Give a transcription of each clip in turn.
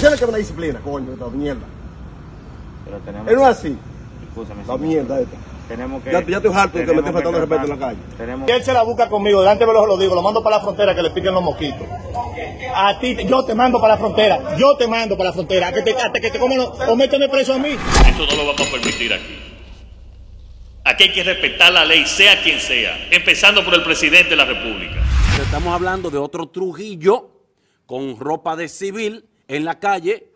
Tiene que haber una disciplina, coño, esta mierda. Pero tenemos, Él no es así. escúchame, La mierda esta. Tenemos que, Ya- ya estoy harto de que me estén faltando respeto en la calle. Tenemos él se la busca conmigo, delante me lo digo, lo mando para la frontera que le piquen los mosquitos. A ti, yo te mando para la frontera, yo te mando para la frontera, que te, hasta que te coman los- o méteme preso a mí. Esto no lo vamos a permitir aquí. Aquí hay que respetar la ley, sea quien sea, empezando por el presidente de la República. Estamos hablando de otro Trujillo con ropa de civil en la calle.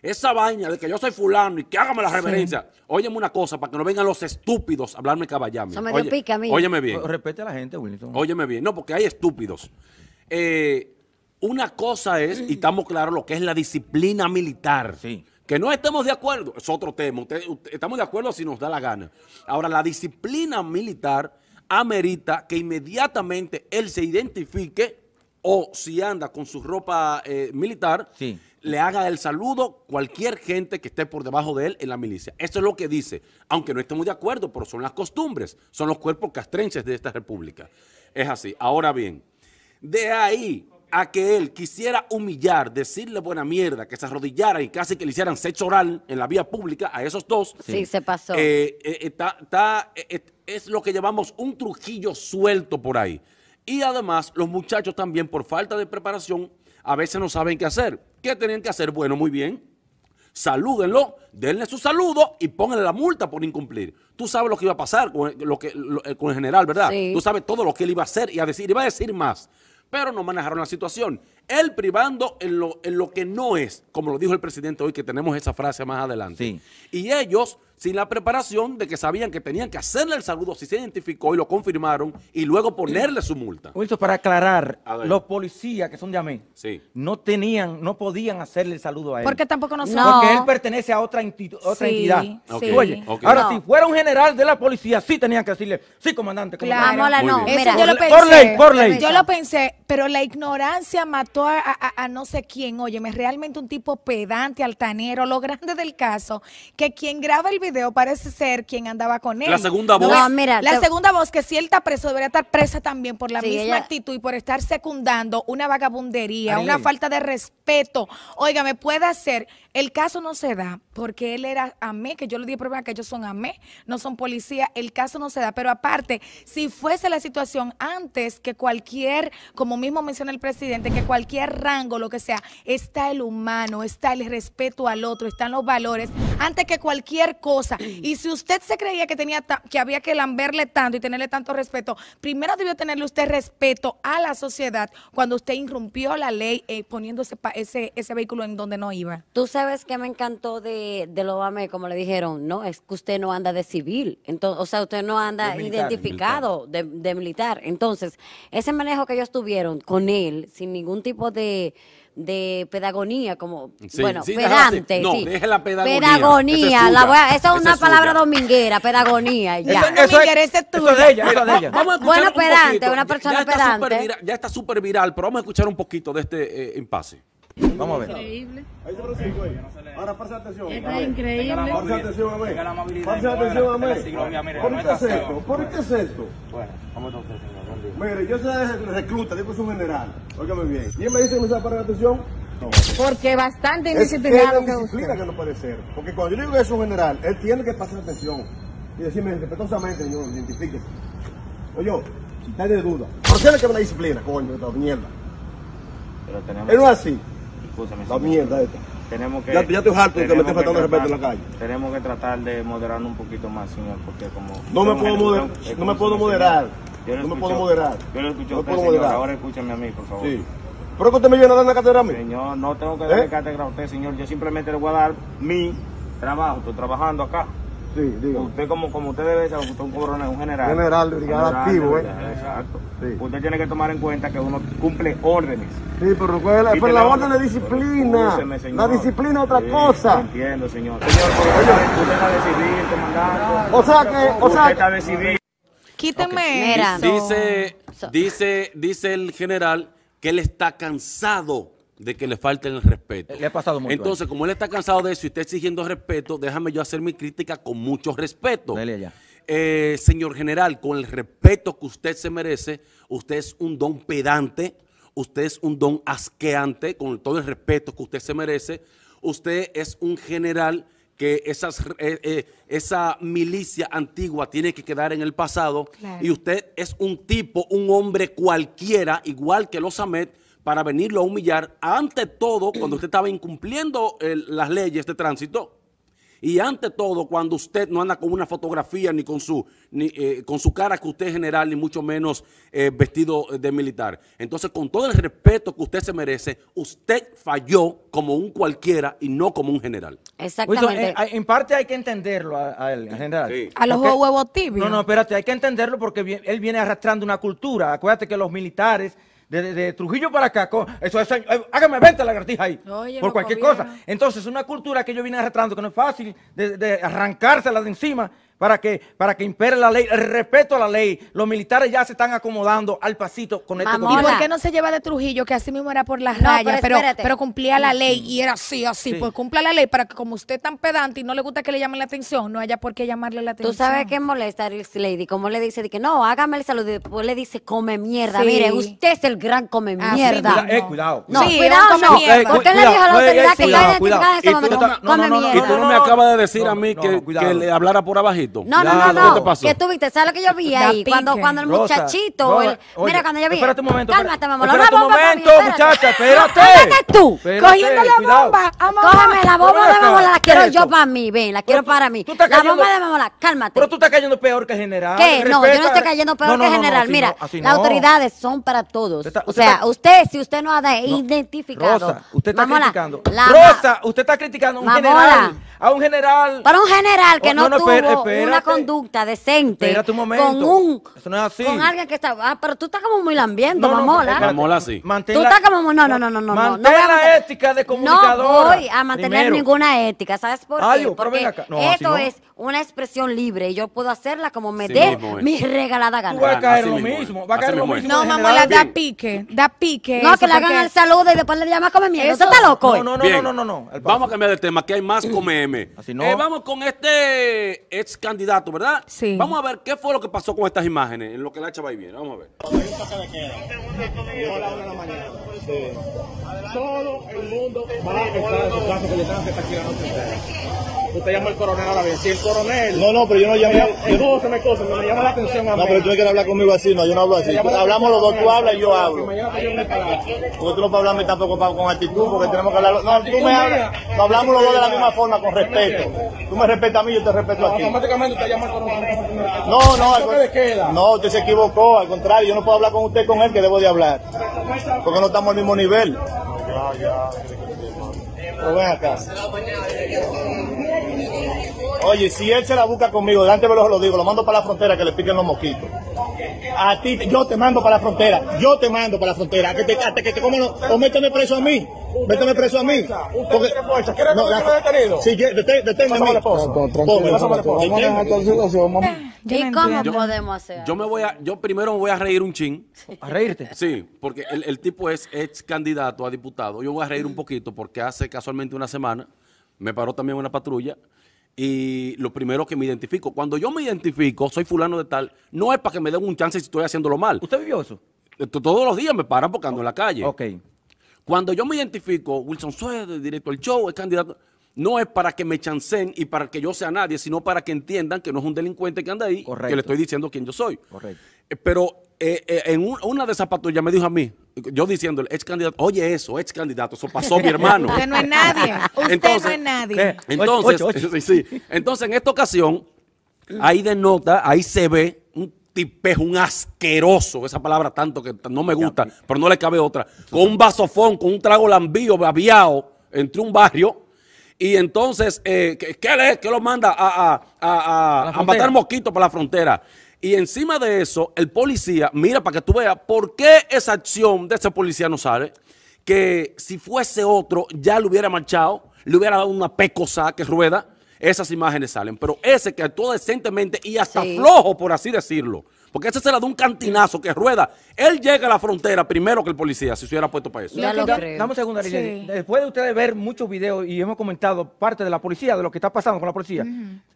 Esa vaina de que yo soy fulano y que hágame la reverencia. Óyeme una cosa, para que no vengan los estúpidos a hablarme caballame. Eso me dio pica a mí. Óyeme bien. Respete a la gente, Wilson. Óyeme bien. No, porque hay estúpidos. Eh, una cosa es, y estamos claros, lo que es la disciplina militar. Sí. Que no estemos de acuerdo, es otro tema. Usted- usted- estamos de acuerdo si nos da la gana. Ahora, la disciplina militar amerita que inmediatamente él se identifique o si anda con su ropa eh, militar, Sí. le haga el saludo cualquier gente que esté por debajo de él en la milicia. Eso es lo que dice, aunque no estemos de acuerdo, pero son las costumbres, son los cuerpos castrenses de esta república. Es así. Ahora bien, de ahí a que él quisiera humillar, decirle buena mierda, que se arrodillara y casi que le hicieran sexo oral en la vía pública a esos dos. Sí, se pasó. eh, eh, está- está- eh, eh, es lo que llamamos un Trujillo suelto por ahí. Y además, los muchachos también, por falta de preparación, a veces no saben qué hacer. ¿Qué tenían que hacer? Bueno, muy bien. Salúdenlo, denle su saludo y pónganle la multa por incumplir. Tú sabes lo que iba a pasar con el, lo que, lo- eh, con el general, ¿verdad? Sí. Tú sabes todo lo que él iba a hacer y a decir, iba a decir más. Pero no manejaron la situación. Él privando en lo, en lo que no es, como lo dijo el presidente hoy, que tenemos esa frase más adelante. Sí. Y ellos, sin la preparación de que sabían que tenían que hacerle el saludo, si se identificó y lo confirmaron, y luego ponerle su multa. Wilson, para aclarar, los policías que son de AME Sí. no tenían, no podían hacerle el saludo a él. Porque tampoco nos No. Porque él pertenece a otra, otra Sí, entidad. Ok. sí. Oye, ahora No. si fuera un general de la policía, sí tenían que decirle, sí, comandante. Claro. comandante". Muy no. Mira, yo lo Por pensé. ley, por ley, por ley. Yo lo pensé, pero la ignorancia mató a, a- a no sé quién. Óyeme, realmente un tipo pedante, altanero. Lo grande del caso, que quien graba el video parece ser quien andaba con él. La segunda voz. No, mira, La te- segunda voz, que si él está preso, debería estar presa también por la Sí, misma ella- actitud y por estar secundando una vagabundería, una falta de respeto. Oiga, me puede hacer. El caso no se da porque él era AME, que yo le di prueba que ellos son AME, no son policía. El caso no se da. Pero aparte, si fuese la situación antes que cualquier, como mismo menciona el presidente, que cualquier rango, lo que sea, está el humano, está el respeto al otro, están los valores, antes que cualquier cosa. Y si usted se creía que tenía ta- que había que lamberle tanto y tenerle tanto respeto, primero debió tenerle usted respeto a la sociedad cuando usted irrumpió la ley eh, poniendo ese, pa- ese, ese vehículo en donde no iba. Tú sabes que me encantó de, de lo AME, como le dijeron, no, es que usted no anda de civil, entonces, o sea, usted no anda De militar, identificado de, de militar. Entonces, ese manejo que ellos tuvieron con él, sin ningún tipo de, de pedagonía, como, Sí, bueno, sí, pedante. No, sí. deje la pedagonía. Pedagonía, Esa es la suya. voy a- esa es una es palabra suya. dominguera, pedagonía, ya. Eso interesa eso es de ella, eso es de ella. Vamos a escuchar Bueno, pedante, una Ya- persona ya está pedante. súper vira- ya está súper viral, pero vamos a escuchar un poquito de este eh, impasse. Vamos a ver. Ahí se eh. Ahora pasa atención. Está a ver. increíble. Pasa atención a Pasa de atención a mire, ¿Por qué es esto? ¿Por qué es esto? Bueno. Buen día. Mire, yo soy recluta, digo que es un general. Óigame bien. ¿Y él me dice que me está parando atención? No. Porque bastante Es que es indisciplinado que disciplina usted. que no puede ser. Porque cuando yo digo que es un general, él tiene que pasar atención. Y decirme respetuosamente, señor, identifíquese. Oye, si está de duda. Pero tiene que haber una disciplina, coño, esta mierda. Pero tenemos, Él no es así. Escúchame, La mierda esta. Tenemos que, Ya- ya estoy harto de que me tenemos esté faltando tratar- respeto en la calle. Tenemos que tratar de moderarnos un poquito más, señor, porque como... No me puedo gente- moder- es no me puedo moderar. Yo No me puedo moderar. Yo lo escucho usted, señor. moderar. Ahora escúcheme a mí, por favor. Sí. ¿Pero que usted me viene a dar una cátedra a mí? Señor, no tengo que darle ¿Eh? cátedra a usted, señor. Yo simplemente le voy a dar mi trabajo. Estoy trabajando acá. Sí, digo. Usted como, como usted debe ser, usted es un coronel, un general. General de brigada activo, ¿eh? Exacto. Sí. Usted tiene que tomar en cuenta que uno cumple órdenes. Sí, pero ¿cuál es la, Y pero la orden de disciplina. La disciplina es otra Sí, cosa. Entiendo, señor. Señor, pero usted, usted está de civil, comandante. O sea que, o usted sea, está de civil. Quíteme Mira. eso. Dice, dice, dice el general que él está cansado de que le falten el respeto. Le ha pasado mucho. Entonces, como él está cansado de eso y está exigiendo respeto, déjame yo hacer mi crítica con mucho respeto. Dele allá. Eh, señor general, con el respeto que usted se merece, usted es un don pedante, usted es un don asqueante, con todo el respeto que usted se merece. Usted es un general que esas, eh, eh, esa milicia antigua tiene que quedar en el pasado. Claro. Y usted es un tipo, un hombre cualquiera, igual que los Amet, para venirlo a humillar. Ante todo, cuando usted estaba incumpliendo el- las leyes de tránsito, y ante todo, cuando usted no anda con una fotografía ni con su, ni, eh, con su cara que usted es general, ni mucho menos eh, vestido de militar. Entonces, con todo el respeto que usted se merece, usted falló como un cualquiera y no como un general. Wilson, Exactamente. eh, hay- en parte hay que entenderlo a, a él, en general. Sí. A los huevos tibios. No, no, espérate, hay que entenderlo porque él viene arrastrando una cultura. Acuérdate que los militares, de, Trujillo para acá, con- eso es, eh, hágame vente lagartija ahí, Oye, por cualquier cosa. Entonces, una cultura que ellos vienen arrastrando, que no es fácil de, de arrancársela de encima para que, para que impere la ley, el respeto a la ley. Los militares ya se están acomodando al pasito con este ¿Y Mamona. gobierno. por qué no se lleva de Trujillo, que así mismo era por las No, rayas, pero pero, espérate. pero cumplía la ley y era así, así? Sí. Pues cumpla la ley para que como usted es tan pedante y no le gusta que le llamen la atención, no haya por qué llamarle la atención. Tú sabes qué molesta a Lady, como le dice de que no, hágame el saludo y después le dice come mierda. Sí. Mire, usted es el gran come mierda. Eh, cuidado. No, Sí, cuidado un come no. mierda. Usted le Cuidado, dijo a la no, eh, autoridad eh, que cuidado, está identificada en ese cuidado. momento. Y tú- no, come no, no, y mierda. tú no, no, me no, acabas de decir no, a mí no, que, cuidado. que le hablara por abajito. No, no, no, ¿qué no. te pasó? Que tú viste, ¿sabes lo que yo vi ahí? Cuando, cuando el Rosa, muchachito, Rosa, el- oye, mira, cuando yo vi. espérate un momento, Cálmate, espérate, mamá. espérate un momento, muchacha, espérate. Cálmate tú. Espérate, Cogiendo la cuidado. bomba. a mamá. Cógeme la bomba de mamola, la quiero yo para mí, ven, la quiero para mí. La bomba de mamola, cálmate. Pero tú estás cayendo peor que general. ¿Qué? No, yo no estoy cayendo peor que general. Mira, las autoridades son para todos. O sea, usted, si usted no ha de- identificado. Rosa, usted está criticando. Rosa, usted está criticando a un general. A un general. Para un general que Oh, no, tuvo espera- una espérate. conducta decente Espérate un momento. con un Eso no es así. con alguien que está ah, pero tú estás como muy lambiendo, No, no, mamola. espérate. Mamola sí. Mantén Tú la- estás como muy- no, no, no, no, no, no, Mantén no voy a la mantener- ética de No comunicadora. voy a mantener primero. ninguna ética, ¿sabes por qué? Porque acá. No, esto no. es una expresión libre y yo puedo hacerla como me Así dé mi regalada Tú vas a gana. caer Así lo mismo. Va a caer lo mismo. No, mamola, da pique, da pique. No, que le hagan el saludo y después le llaman come mierda. Eso- ¿Usted está loco? No, no, no, no, no, no, no. Vamos a cambiar de tema, que hay más come M. Así no. Eh, vamos con este ex candidato, ¿verdad? Sí. Vamos a ver qué fue lo que pasó con estas imágenes, en lo que la chava ahí viene. Vamos a ver. Todo el mundo va a estar en su casa porque tengan que estar aquí la noche entera. Usted llama al coronel ahora bien. Si el coronel. No, no, pero yo no llamé. Escúchame, escúchame, me llama la atención a mí. No, pero tú no quieres hablar conmigo así, no, yo no hablo así. Hablamos los dos, tú hablas y yo hablo. Porque tú no puedes hablarme tampoco con actitud, porque tenemos que hablar. No, tú me hablas. No hablamos los dos de la misma forma, con respeto. Tú me respetas a mí, yo te respeto a ti. Automáticamente usted llama al coronel. No, no, no, usted se equivocó, al contrario, yo no puedo hablar con usted con él que debo de hablar. Porque no estamos al mismo nivel. Pero ven acá. Oye, si él se la busca conmigo, delante de los lo digo, lo mando para la frontera que le piquen los mosquitos. A ti, yo te mando para la frontera, yo te mando para la frontera, que te, hasta que te coman, o méteme preso a mí, méteme preso a mí. Porque, que la- lo quede detenido? Sí, que- detén- deténme a mí. Pásame la esposa. Ponme, Pásame la esposa. deténme. Yo ¿Y no cómo podemos hacer? Yo me voy a, yo primero me voy a reír un chin. A reírte. Sí, porque el, el tipo es ex candidato a diputado. Yo voy a reír un poquito porque hace casualmente una semana me paró también una patrulla y lo primero que me identifico, cuando yo me identifico, soy fulano de tal, no es para que me den un chance si estoy haciéndolo mal. ¿Usted vivió eso? T- Todos los días me paran porque ando en la calle. Ok. Cuando yo me identifico, Wilson Suárez, directo al show, es candidato, no es para que me chancen y para que yo sea nadie, sino para que entiendan que no es un delincuente que anda ahí, Correcto. que le estoy diciendo quién yo soy. Correcto. Eh, Pero eh, eh, en un- una de esas patrullas me dijo a mí, yo diciéndole, ex candidato, oye eso, ex candidato, eso pasó mi hermano. Usted no es nadie. Usted Entonces- no es nadie. ¿Qué? Entonces, Ocho, ocho. sí, sí. Entonces, en esta ocasión, ahí denota, ahí se ve un tipejo, un asqueroso, esa palabra tanto que no me gusta, pero no le cabe otra, con un vasofón, con un trago lambío, babiado, entre un barrio. Y entonces, eh, ¿qué, qué le- qué lo manda a, a- a- a- matar mosquitos para la frontera? Y encima de eso, el policía, mira para que tú veas por qué esa acción de ese policía no sale, que si fuese otro ya le hubiera marchado, le hubiera dado una pecosa que rueda, esas imágenes salen. Pero ese que actuó decentemente y hasta Sí. flojo, por así decirlo, Porque ese se la da un cantinazo que rueda. Él llega a la frontera primero que el policía, si se hubiera puesto para eso. Ya lo creo. Dame un segundo. Sí. Después de ustedes ver muchos videos y hemos comentado parte de la policía, de lo que está pasando con la policía,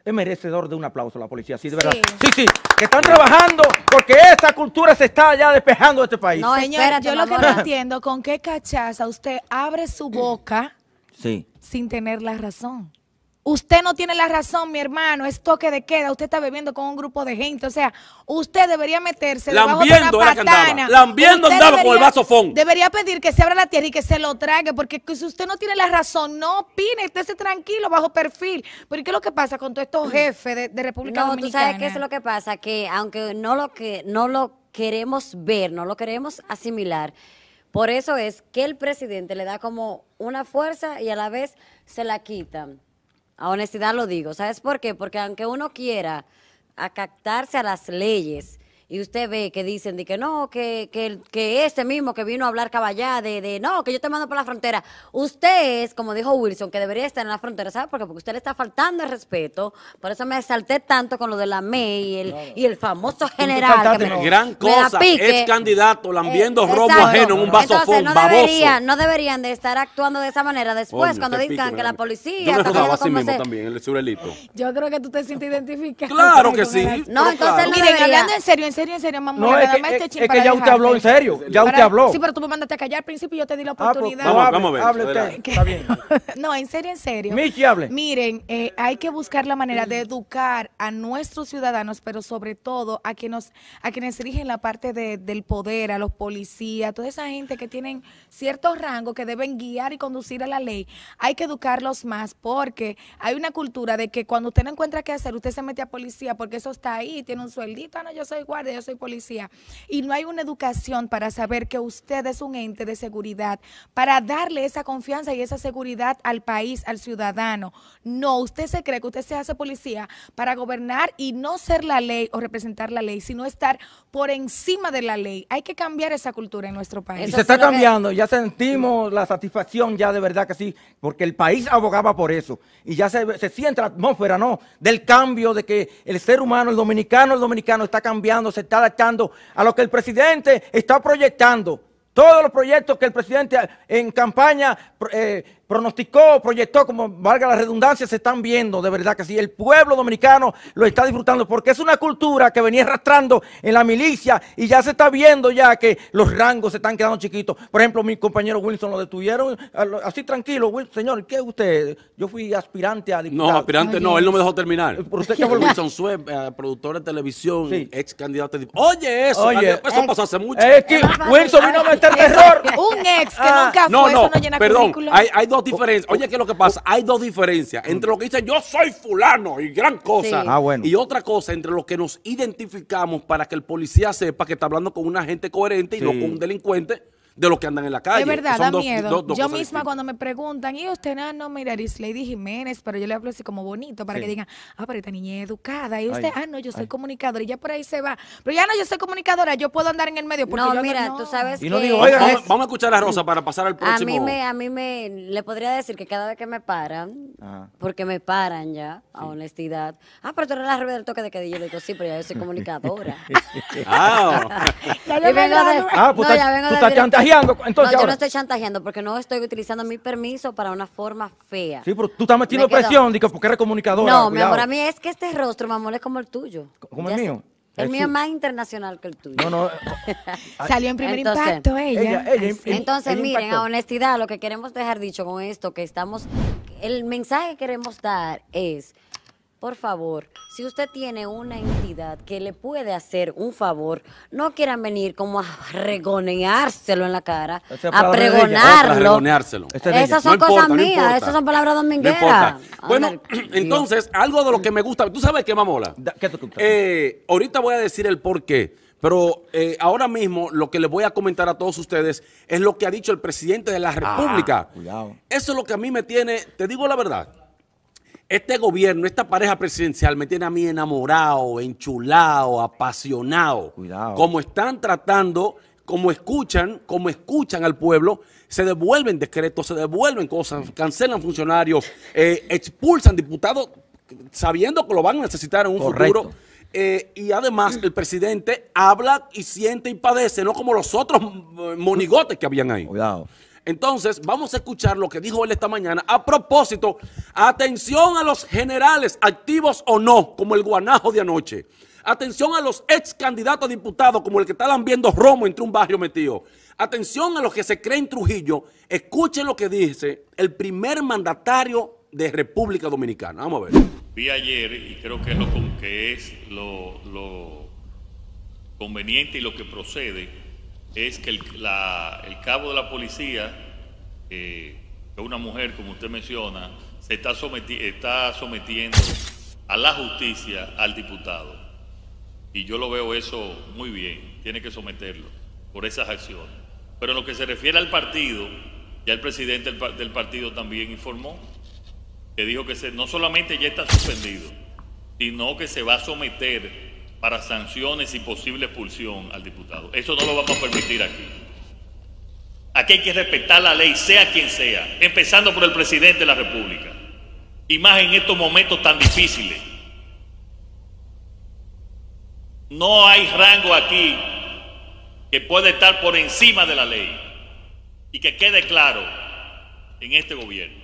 es merecedor de un aplauso la policía, sí, de verdad. Sí. Sí, sí, que están trabajando porque esta cultura se está ya despejando de este país. No, Señor, espérate, yo lo que no entiendo, ¿con qué cachaza usted abre su boca Sí. sin tener la razón? Usted no tiene la razón, mi hermano, es toque de queda, usted está bebiendo con un grupo de gente, o sea, usted debería meterse debajo de Lambiendo una patana. lambiendo Usted andaba con el vaso. Debería pedir que se abra la tierra y que se lo trague, porque que si usted no tiene la razón, no opine, estése tranquilo, bajo perfil. Pero ¿qué es lo que pasa con todos estos jefes de, de República No, tú Dominicana? sabes qué es lo que pasa, que aunque no lo que no lo queremos ver, no lo queremos asimilar, por eso es que el presidente le da como una fuerza y a la vez se la quitan. A honestidad lo digo, ¿sabes por qué? Porque aunque uno quiera acactarse a las leyes y usted ve que dicen de que no, que, que, el- que este mismo que vino a hablar caballá, de, de no, que yo te mando por la frontera. Usted es, como dijo Wilson, que debería estar en la frontera, ¿sabe por qué? Porque usted le está faltando el respeto. Por eso me salté tanto con lo de la MEI y el, y el famoso general. que me-. Gran me la cosa, ex candidato lambiendo Eh, robo exacto. ajeno en un vaso Entonces, fond, no baboso. deberían, no deberían de estar actuando de esa manera después, cuando digan pique, que la policía Yo me está rodaba haciendo así como mismo se- también, el surelito. Yo creo que tú te sientes identificado. Claro que sí. No, entonces no Miren, debería. hablando en serio, en serio, en serio, mamá, No, es que, este es- que ya usted habló en serio, ya usted Para- habló. Sí, pero tú me mandaste a callar al principio y yo te di la Ah, pues, oportunidad. Vamos, vamos a ver, hable usted. Está bien. No, en serio, en serio. Michi, hable. Miren, eh, hay que buscar la manera de educar a nuestros ciudadanos, pero sobre todo a quienes, a quienes rigen la parte de- del poder, a los policías, toda esa gente que tienen ciertos rangos que deben guiar y conducir a la ley. Hay que educarlos más porque hay una cultura de que cuando usted no encuentra qué hacer, usted se mete a policía porque eso está ahí, tiene un sueldito, "Ah, no, yo soy guardia, yo soy policía. Y no hay una educación para saber que usted es un ente de seguridad, para darle esa confianza y esa seguridad al país, al ciudadano. No, usted se cree que usted se hace policía para gobernar y no ser la ley o representar la ley, sino estar por encima de la ley. Hay que cambiar esa cultura en nuestro país. Y Eso se está que- cambiando, ya sentimos la satisfacción ya de verdad que sí, porque el país abogaba por eso. Y ya se, se siente la atmósfera, ¿no? Del cambio, de que el ser humano, el dominicano, el dominicano está cambiando, se está adaptando a lo que el presidente está proyectando. Todos los proyectos que el presidente en campaña eh, pronosticó, proyectó, como valga la redundancia, se están viendo, de verdad que sí. El pueblo dominicano lo está disfrutando porque es una cultura que venía arrastrando en la milicia y ya se está viendo ya que los rangos se están quedando chiquitos. Por ejemplo, mi compañero Wilson lo detuvieron a así tranquilo. Wil- señor, ¿qué es usted? Yo fui aspirante a diputado. No, aspirante no, él no me dejó terminar. ¿Por usted qué fue? Wilson Sue, eh, productor de televisión, Sí. ex candidato de... Oye, eso, Oye, eso pasó hace mucho. Es que Wilson vino a meter terror. Un ex que Ah, nunca No, fue, no, eso no llena perdón, currículum. hay, hay dos diferencias. Oye, ¿qué es lo que pasa? Hay dos diferencias entre lo que dicen yo soy fulano y gran cosa. Sí. Ah, bueno. Y otra cosa entre lo que nos identificamos para que el policía sepa que está hablando con una gente coherente y no con un delincuente de los que andan en la calle. Es verdad, Son da dos- miedo. dos- dos yo misma distintas. cuando me preguntan, y usted, ah, no, mira, Lady Jiménez, pero yo le hablo así como bonito para Sí. que digan, ah, pero esta niña es educada. Y usted, Ay, ah, no, yo soy ay. comunicadora. Y ya por ahí se va. Pero ya no, yo soy comunicadora, yo puedo andar en el medio. Porque No, yo mira, no. tú sabes Y no que... digo, oiga, Vamos, a escuchar a Rosa para pasar al A próximo. mí me, a mí me, le podría decir que cada vez que me paran, Ajá. porque me paran ya, a honestidad. Ah, pero tú eres la revés del toque de que yo le digo, sí, pero ya yo soy comunicadora. Ah, Ya Y yo me vengo de-. Ah, pues No, ya vengo tú de. Chantajeando, entonces no, yo ahora. no estoy chantajeando porque no estoy utilizando mi permiso para una forma fea. Sí, pero tú estás metiendo Me presión, digo, porque eres comunicadora. No, mi cuidado. amor, a mí es que este rostro, mamón, es como el tuyo. ¿Como el mío? El Es mío su- es más internacional que el tuyo. No, no. Salió en primer Entonces, impacto ella. Entonces, ella miren, impactó. a honestidad, lo que queremos dejar dicho con esto, que estamos, el mensaje que queremos dar es, por favor, si usted tiene una entidad que le puede hacer un favor, no quieran venir como a regoneárselo en la cara, Esa a pregonarlo. Esas son No cosas importa, no mías, esas son palabras No domingueras. importa. Bueno, entonces, algo de lo que me gusta. ¿Tú sabes qué, mamola? ¿qué tú- tú- Eh, ahorita voy a decir el por qué. Pero eh, ahora mismo lo que les voy a comentar a todos ustedes es lo que ha dicho el presidente de la República. cuidado. Eso es lo que a mí me tiene, te digo la verdad, este gobierno, esta pareja presidencial me tiene a mí enamorado, enchulado, apasionado. Cuidado. Como están tratando, como escuchan, como escuchan al pueblo, se devuelven decretos, se devuelven cosas, cancelan funcionarios, eh, expulsan diputados sabiendo que lo van a necesitar en un Correcto. futuro. Eh, y además el presidente habla y siente y padece, no como los otros eh, monigotes que habían ahí. Cuidado. Entonces, vamos a escuchar lo que dijo él esta mañana. A propósito, atención a los generales, activos o no, como el guanajo de anoche. Atención a los ex candidatos a diputados, como el que está viendo romo entre un barrio metido. Atención a los que se creen Trujillo. Escuchen lo que dice el primer mandatario de República Dominicana. Vamos a ver. Vi ayer y creo que es lo que es lo conveniente y lo que procede es que el, cabo de la policía, eh, una mujer, como usted menciona, se está, está sometiendo a la justicia al diputado. Y yo lo veo eso muy bien, tiene que someterlo por esas acciones. Pero en lo que se refiere al partido, ya el presidente del, pa- del partido también informó que dijo que no solamente ya está suspendido, sino que se va a someter para sanciones y posible expulsión al diputado. Eso no lo vamos a permitir aquí. Aquí hay que respetar la ley, sea quien sea, empezando por el presidente de la República. Y más en estos momentos tan difíciles. No hay rango aquí que pueda estar por encima de la ley. Y que quede claro en este gobierno.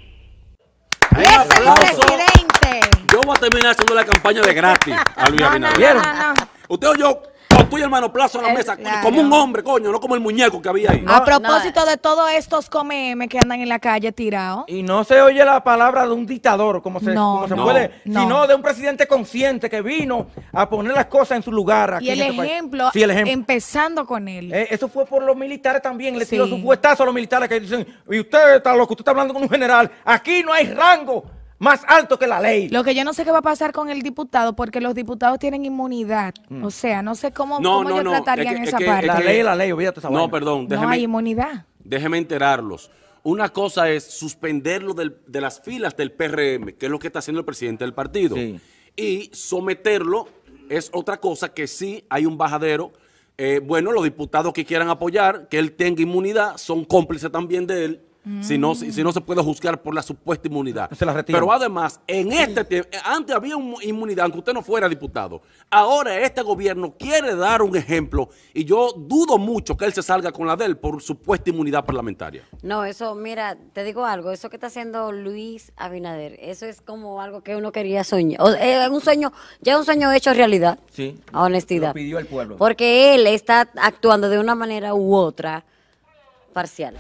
Un ¡Ese aplauso. presidente! Yo voy a terminar haciendo la campaña de gratis a Luis No, Abinader. no, no, no. Usted oyó con tu hermano Plazo en la Eh, mesa, claro. como un hombre, coño, no como el muñeco que había ahí. A propósito de todos estos come M que andan en la calle tirados. Y no se oye la palabra de un dictador, como se, No, como se no, puede, no. sino de un presidente consciente que vino a poner las cosas en su lugar. Aquí Y el en este país. ejemplo, Sí, el ejemplo. empezando con él. Eh, eso fue por los militares también. Le Sí. tiró su puestazo a los militares que dicen, y usted está loco, usted está hablando con un general. Aquí no hay rango más alto que la ley. Lo que yo no sé qué va a pasar con el diputado, porque los diputados tienen inmunidad. O sea, no sé cómo, No, cómo no, ellos no, tratarían es que- esa es que- parte. es La que- ley es la ley, olvídate esa No, vaina. perdón, no déjeme, hay inmunidad. déjeme enterarlos. Una cosa es suspenderlo del- de las filas del PRM, que es lo que está haciendo el presidente del partido. Sí. Y someterlo es otra cosa que sí hay un bajadero. Eh, bueno, los diputados que quieran apoyar, que él tenga inmunidad, son cómplices también de él. Si, no, si, si no se puede juzgar por la supuesta inmunidad. Se la retiran. Pero además, en este tiempo, antes había un- inmunidad, aunque usted no fuera diputado. Ahora este gobierno quiere dar un ejemplo y yo dudo mucho que él se salga con la de él por supuesta inmunidad parlamentaria. No, eso, mira, te digo algo, eso que está haciendo Luis Abinader, eso es como algo que uno quería soñar. O, eh, un sueño, ya un sueño hecho realidad. Sí. A honestidad. Lo pidió el pueblo. Porque él está actuando de una manera u otra parcial.